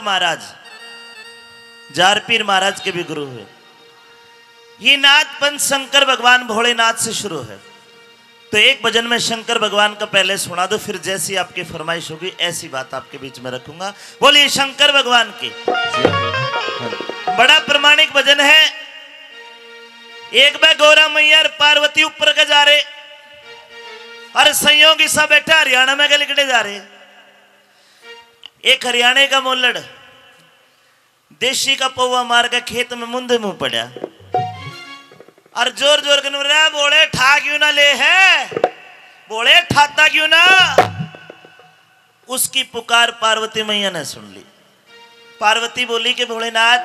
महाराज, जारपीर महाराज के भी गुरु हुए। ये नाथ पंथ शंकर भगवान भोलेनाथ से शुरू है। तो एक भजन में शंकर भगवान का पहले सुना दो, फिर जैसी आपकी फरमाइश होगी, ऐसी बात आपके बीच में रखूँगा। बोलिए, शंकर भगवान की। बड़ा प्रमाणिक भजन है। एक बार गौरा मैया और पार्वती ऊपर के जा रहे। और संयोगी सा बैठा, हरियाणा में के लिखने जा रहे। एक हरियाणा का मोलड़ देशी का पौवा मार के खेत में मुंदे मुँह पड़ा। और ज़ोर ज़ोर के रहा बोले, ठा क्यों ना ले है? बोले, ठाता क्यों ना? उसकी पुकार पार्वती मैया ने सुन ली। पार्वती बोली कि, भोलेनाथ,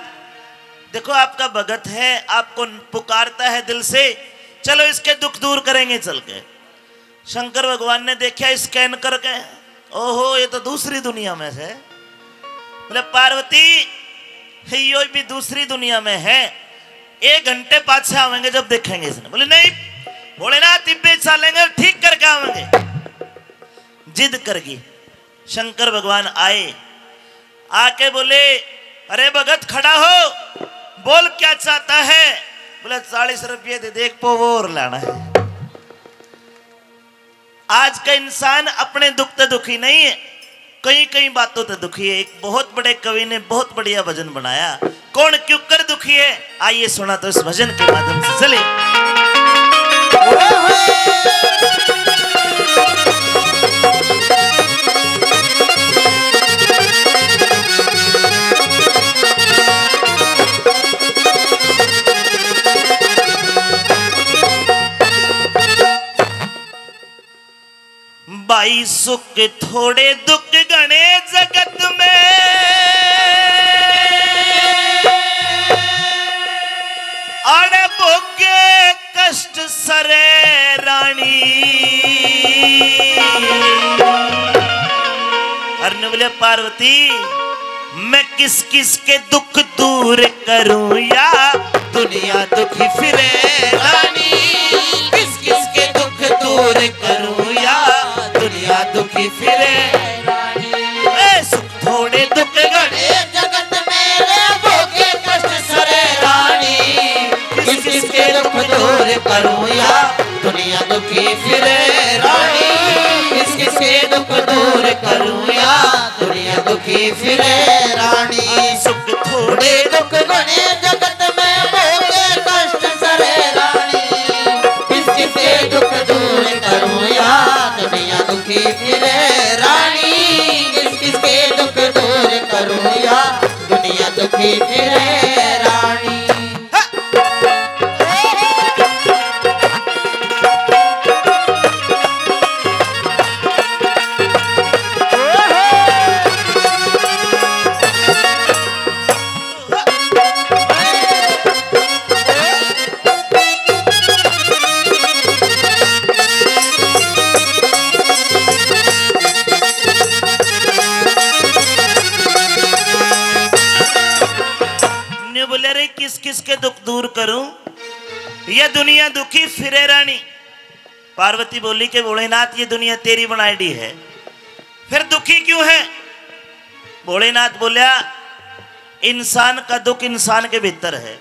देखो आपका भगत है, आपको पुकारता है दिल से। चलो इसके दुख दूर करेंगे, चल के। शंकर भगवान ने देखा, स्कैन करके ओहो, ये तो दूसरी दुनिया में है बोले, पार्वती, यो भी दूसरी दुनिया में है। एक घंटे से आवेंगे जब देखेंगे इसने। बोले, नहीं बोले ना तिब्बे चलेंगे ठीक करके आवेंगे। जिद करगी। शंकर भगवान आए। आके बोले, अरे भगत, खड़ा हो। बोल क्या चाहता है? बोले, चालीस रुपये दे देख पो वो और लाना है। आज का इंसान अपने दुख तो दुखी नहीं है। कई कई बातों तो दुखी है। एक बहुत बड़े कवि ने बहुत बढ़िया भजन बनाया। कौन क्यों कर दुखी है? आइए सुना तो इस भजन के माध्यम से। चले बाई सुख थोड़े दुख गणे जगत में। अड़े भोगे कष्ट सरे रानी। अरे बोले, पार्वती, मैं किस किस के दुख दूर करूँ या दुनिया दुखी फिरे रानी? किस किस के दुख दूर करूँ दुखी फिरे। दुख दूर करूँ दुनिया दुखी फिरे रानी। किस किस दुख दूर करूँ दुनिया दुखी फिरे रानी। दुनिया दूर करूँ? यह दुनिया दुखी फिरे रानी। पार्वती बोली कि भोलेनाथ, ये दुनिया तेरी बनाई डी है। फिर दुखी क्यों है? भोलेनाथ बोलिया, इंसान का दुख इंसान के भीतर है।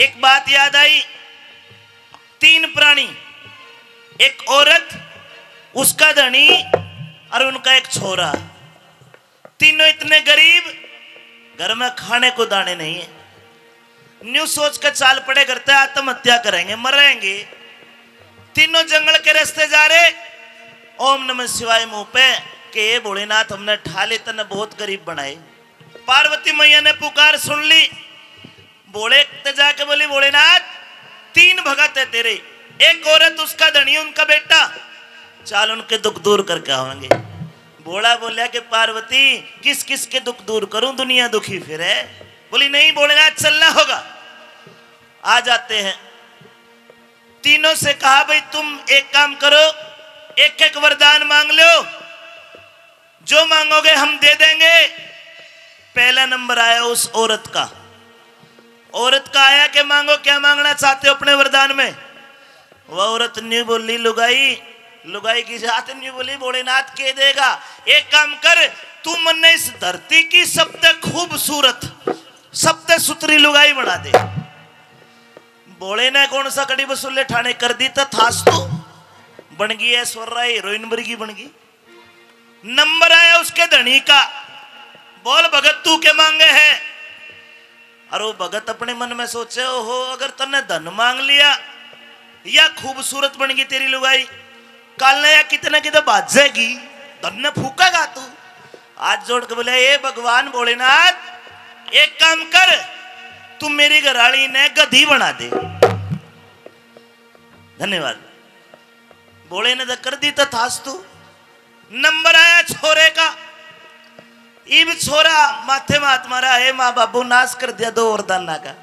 एक बात याद आई, तीन प्राणी, एक औरत, उसका धनी और उनका एक छोरा। तीनों इतने गरीब, घर में खाने को दाने नहीं है। न्यू सोच कर चाल पड़े करते आत्महत्या करेंगे, मरेंगे। तीनों जंगल के रास्ते जा रहे, ओम नमः शिवाय मुँह पे के भोलेनाथ हमने ठाले तने बहुत गरीब बनाए। पार्वती मैया ने पुकार सुन ली बोले ते जाके बोली, भोलेनाथ, तीन भगत है तेरे, एक औरत, उसका धनी, उनका बेटा। चाल उनके दुख दूर करके आवेंगे बोला बोलिया कि पार्वती किस किस के दुख दूर करूँ, दुनिया दुखी फिर है? बोली, नहीं भोलेनाथ, चलना होगा। आ जाते हैं। तीनों से कहा, भाई, तुम एक काम करो एक एक वरदान मांग लो। जो मांगोगे हम दे देंगे। पहला नंबर आया उस औरत का। औरत का आया कि, मांगो, क्या मांगना चाहते हो अपने वरदान में? वह औरत ने बोली, लुगाई लुगाई की जात नहीं बोली, भोलेनाथ के देगा। एक काम कर तू मन इस धरती की सबसे खूबसूरत, सबसे सुतरी लुगाई बना दे। बोले ने कौन सा कड़ी वसूले ठाणे कर दी तो थास तू। बन गई है स्वर राय हीरोइन बरगी बन गई। नंबर आया उसके धनी का। बोल, भगत, तू के मांगे है? वो भगत अपने मन में सोचे हो अगर तन्ने धन मांग लिया, या खूबसूरत बन गई तेरी लुगाई, कल ने या कितने कितने जाएगी धन ने फूकेगा तू। आज जोड़ के बोले ये भगवान, भोलेनाथ, एक काम कर तू मेरी घराली ने गधी बना दे। धन्यवाद। बोले ने तो कर दी तो थास तू। नंबर आया छोरे का। इब छोरा माथे मात मारा हे माँ बाबू नाश कर दिया दो वरदाना का।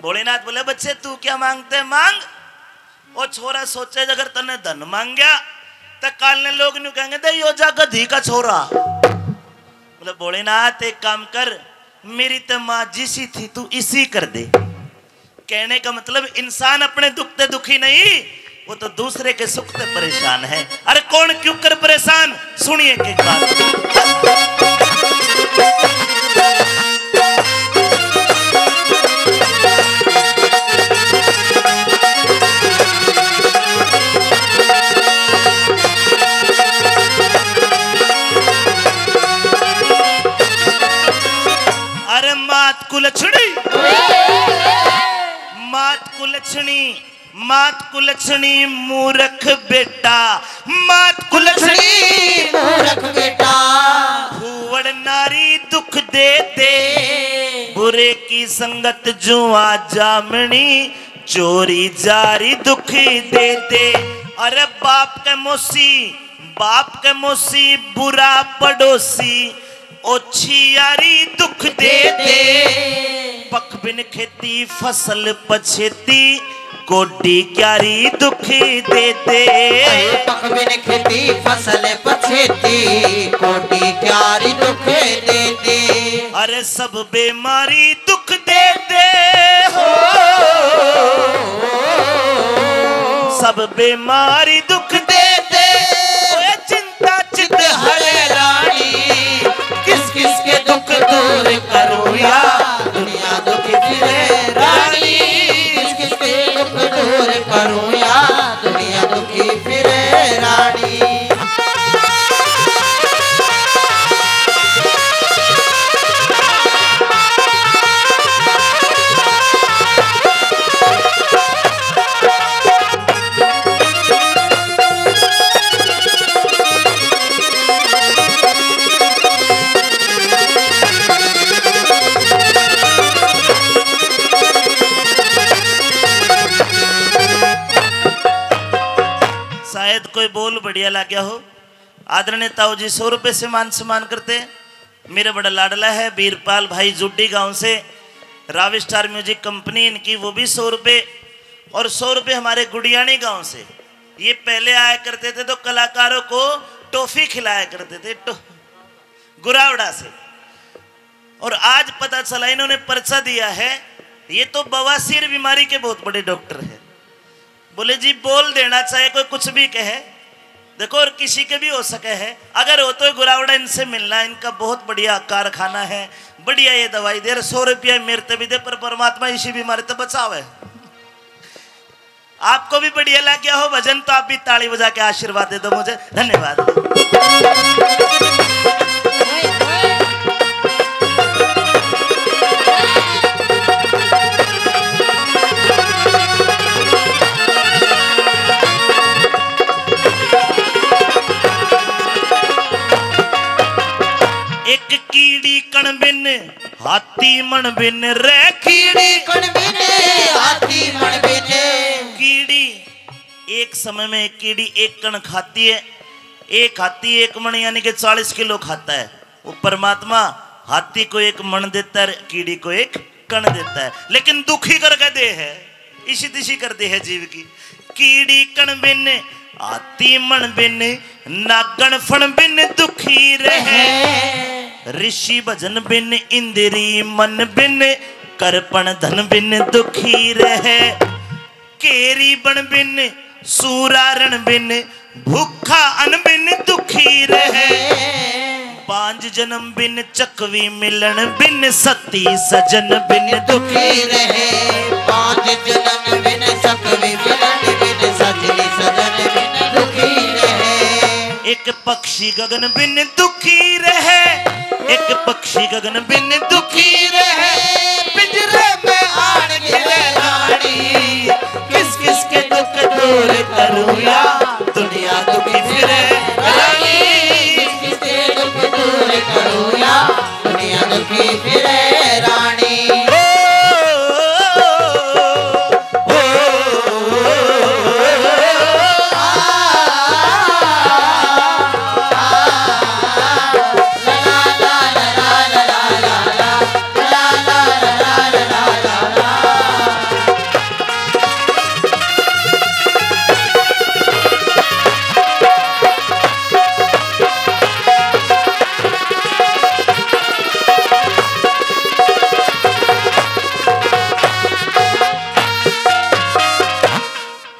भोलेनाथ बोले, बच्चे, तू क्या मांगते? मांग। वो छोरा सोचे, अगर तने धन मांग गया तो काल ने लोग न्यू कहेंगे, दे, यो जा गधी का छोरा। बोले, भोलेनाथ, एक काम कर मेरी तो माँ जिसी थी, तू इसी कर दे। कहने का मतलब इंसान अपने दुख ते दुखी नहीं, वो तो दूसरे के सुख से परेशान है। अरे कौन क्यों कर परेशान? सुनिए के बात। कुलछणी मात कुलछणी मूर्ख बेटा, मात कुलछणी लक्ष्मी मूर्ख बेटा। फूवड़ नारी दुख दे दे बुरे की संगत जुआ जामनी, चोरी जारी दुखी दे दे अरे बाप के मोसी, बाप के मोसी, बुरा पड़ोसी ओछी यारी दुख दे दे पक बिन खेती फ़सल पछेती कोडी क्यारी दुखी दे दे पक बिन खेती फ़सल पछेती कोटी क्यारी दुख देते। अरे सब बीमारी दुख दे दे हो। सब बीमारी दुख दे दे चिंता चित हरे रानी किस किस के दुख दूर करूँ या? बढ़िया लग गया हो। आदरणीय ताऊ जी, सौ रुपये से मान सम्मान करते। मेरा बड़ा लाडला है बीरपाल भाई जुड्डी गाँव से। राव स्टार म्यूज़िक कंपनी, इनकी वो भी सौ रुपये और सौ रुपये हमारे गुड़ियानी गाँव से। ये पहले आया करते थे तो कलाकारों को टॉफी खिलाया करते थे, टो, गुरावड़ा से। और आज पता चला, इन्होंने पर्चा दिया है। ये तो बवासीर बीमारी के बहुत बड़े डॉक्टर हैं। बोले, जी, बोल देना, चाहे कोई कुछ भी कहे। देखो, और किसी के भी हो सके है। अगर हो तो गुरावड़ा इनसे मिलना, इनका बहुत बढ़िया कारखाना है, बढ़िया ये दवाई दे रहे, सौ रुपया मेरे भी दे, पर परमात्मा इसी बीमारी तो बचाव। है आपको भी बढ़िया लग गया हो, भजन तो आप भी ताली बजा के आशीर्वाद दे दो मुझे। धन्यवाद। हाथी मन बिन रे कीड़ी। कण बिने हाथी मन बिने कीड़ी एक समय में एक कीड़ी एक कण खाती है एक हाथी एक मन यानी कि चालीस किलो खाता है। वो परमात्मा हाथी को एक मन देता है कीड़ी को एक कण देता है। लेकिन दुखी करके दे है इसी तिशी कर दे है जीव की। कीड़ी कण बिन हाथी मन बिन नागण फण बिन दुखी रहे। ऋषि भजन बिन इंद्री मन बिन करपण धन बिन दुखी रहे। केरी बन बिन सूरारण बिन भूखा अन बिन दुखी रहे। पाँच जन्म बिन चकवी मिलन बिन सती सजन बिन दुखी रहे। पाँच जन्म बिन सकवी मिलन बिन सजनी सजन बिन दुखी रहे। एक पक्षी गगन बिन दुखी रहे। एक पक्षी गगन बिन दुखी रहे। पिंजरे में आड़ गिरे रानी। किस किस के दुख दूर करूँ या दुनिया दुखी फिरे रानी। किस किस के दुख दूर करूँ या दुनिया दुखी फिरे रानी।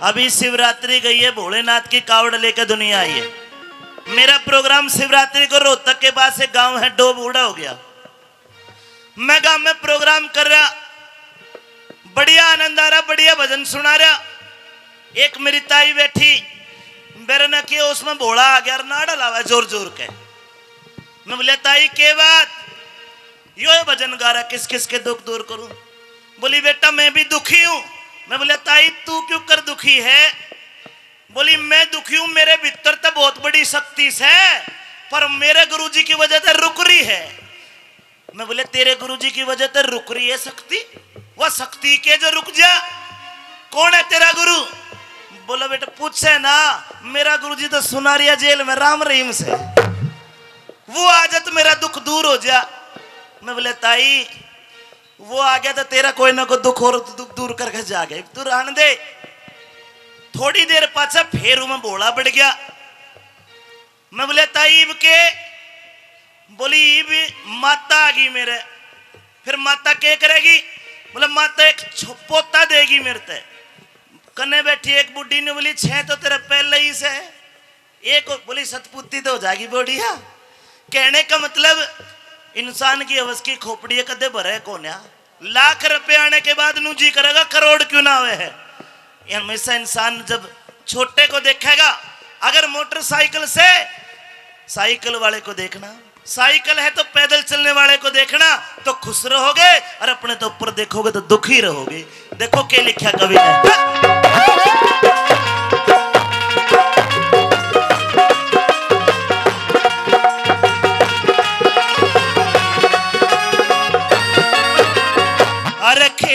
अभी शिवरात्रि गई है, भोलेनाथ की कावड़ लेकर दुनिया आई है। मेरा प्रोग्राम शिवरात्रि को रोहतक के पास एक गाँव है डोब उड़ा हो गया। मैं गाँव में प्रोग्राम कर रहा, बढ़िया आनंद आ रहा, बढ़िया भजन सुना रहा। एक मेरी ताई बैठी, मेरे ने किया उसमें भोला आ गया, नाड़ा लावा ज़ोर ज़ोर के। मैं बोले ताई, के बात? यो भजन गा रहा किस किस के दुख दूर करूँ? बोली, बेटा, मैं भी दुखी हूँ। मैं बोले, ताई, तू क्यों कर दुखी है? बोली, मैं दुखी हूँ, मेरे भीतर तो बहुत बड़ी शक्ति है पर मेरे गुरुजी की वजह से रुक रही है। मैं बोले, तेरे गुरुजी की वजह से रुक रही है शक्ति? वह शक्ति के जो रुक जा। कौन है तेरा गुरु? बोला, बेटा, पूछे ना, मेरा गुरुजी तो सुनारिया जेल में राम रहीम से वो आ जा तो मेरा दुख दूर हो जा। मैं बोले, ताई वो आ गया तो तेरा कोई ना कोई दुख और दुख दूर करके जा गया तू रहने दे। थोड़ी देर पाछा फिर मैं बोला बढ़ गया। मैं बोले, ताईब के? बोली, ईब, माता आ गई मेरे। फिर माता क्या करेगी? बोले, माता एक पोता देगी मेरे ते। कन्ने बैठी एक बुढ़ी ने बोली छह तो तेरा पहले ही से। एक बोली, सतपुती तो हो जाएगी, बोढ़िया। कहने का मतलब इंसान की अवस की खोपड़ी कदे भरे कोन्या। लाख रुपए आने के बाद नू जी करेगा, करोड़ क्यों ना हुए है? हमेशा इंसान जब छोटे को देखेगा, अगर मोटरसाइकिल से साइकिल वाले को देखना, साइकिल है तो पैदल चलने वाले को देखना तो खुश रहोगे और अपने तो ऊपर देखोगे तो दुखी रहोगे। देखो क्या लिखा कवि ने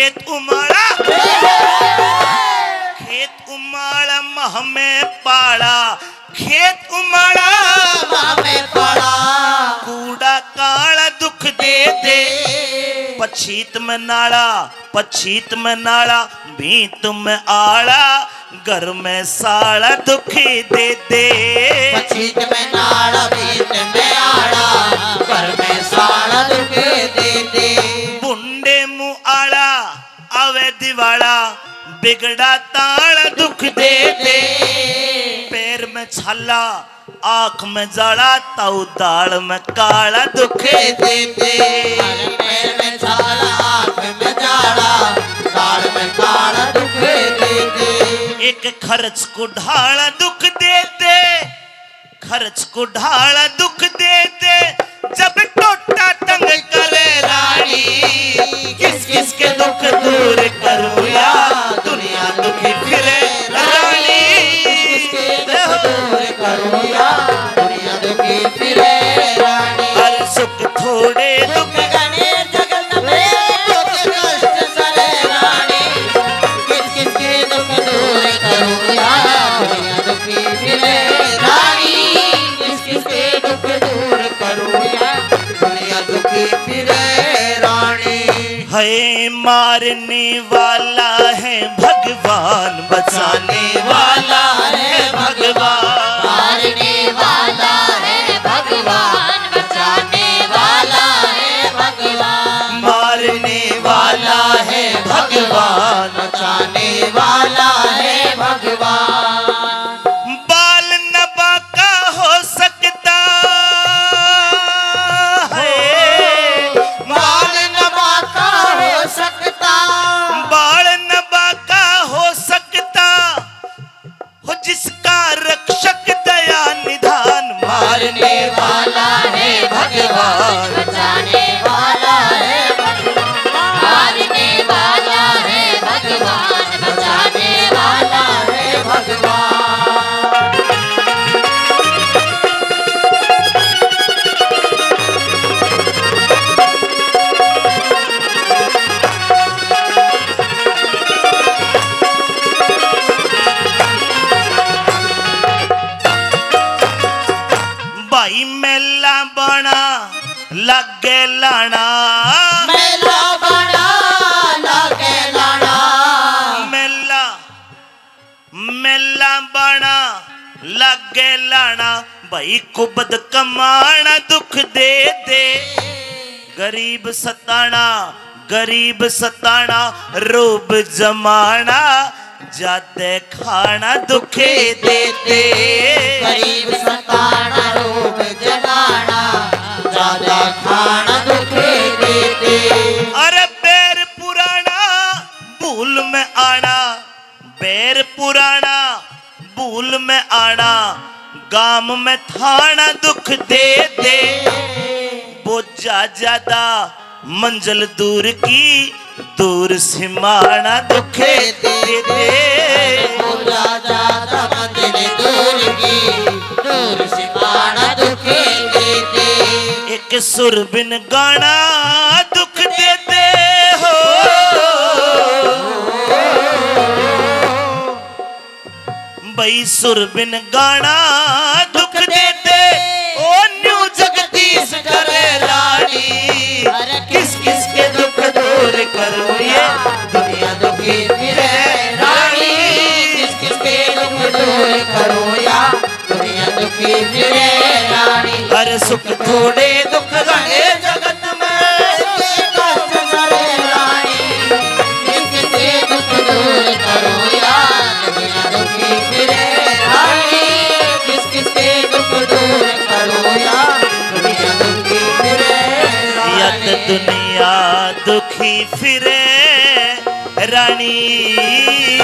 खेत उमाड़ा। खेत उमाड़ा मह में पाड़ा। खेत उमाड़ा मामे पड़ा। कूड़ा काला दुख दे दे। पछीत में नाड़ा, पछीत में नाड़ा। भीत में आड़ा, घर में साड़ा दुखी दे दे। पछीत में नाड़ा बीत में आड़ा। पर में साड़ा दुख दे दे। दिवाड़ा बिगड़ा ताड़ दुख दे दे पैर में छाला आँख में जाड़ा ताऊ दाड़ में काला दुख दे दे पैर में छाला आँख में जाड़ा काल में काला दुख दे दे एक खर्च को ढाला दुख दे दे खर्च को ढाला दुख दे दे जब टोटा दुख दूर करूँ या दुनिया दुखी फिरे रानी। दुख दूर करूँ या दुनिया दुखी फिरे रानी। हर सुख थोड़े दुख है मारने वाला है भगवान बचाने वाला है भगवान। भाई कुबद कमाना दुख दे दे। गरीब सताना गरीब सताना रूब जमाना जाते खाना दुखे दे दे। गरीब सताना रूप जगाना ज़्यादा खाना दुखे देते अरे बैर पुराना भूल में आना बैर पुराना भूल में आना। गाम में थाना दुख दे दे। बोझा ज़्यादा मंजिल दूर की, दूर सिमाना दुखे दे दे। दुखे देते एक सुर बिन गाना बई सुर बिन गाना दुख देते ओ न्यू जगदीश करे रानी किस किस के दुख दूर करो ये दुनिया दुखी फिरे रानी किस किस के दुख दूर करो या दुनिया दुखी फिरे रानी हर सुख थोड़े दुख घने जगत दुनिया दुखी फिरे रानी।